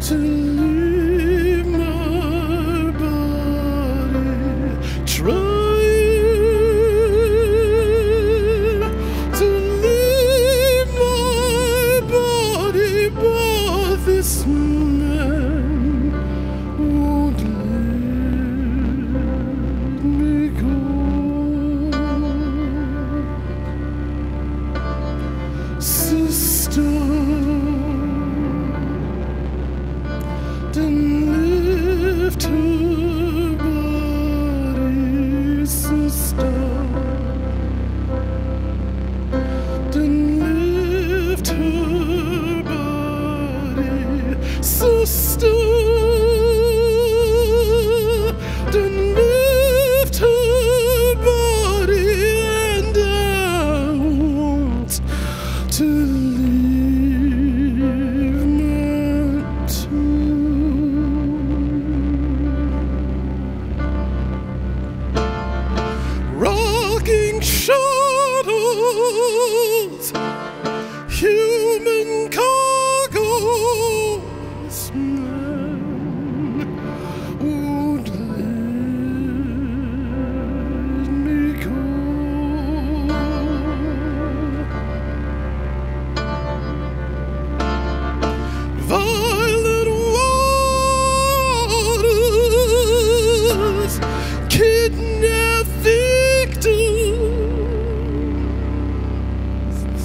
to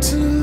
to